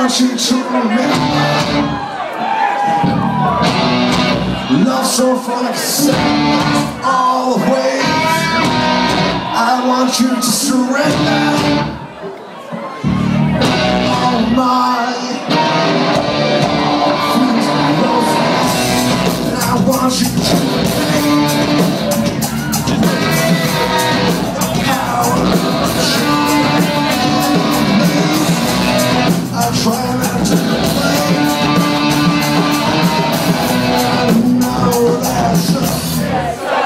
want you to remember. Love so full like sand all the ways I want you to surrender all my Yes.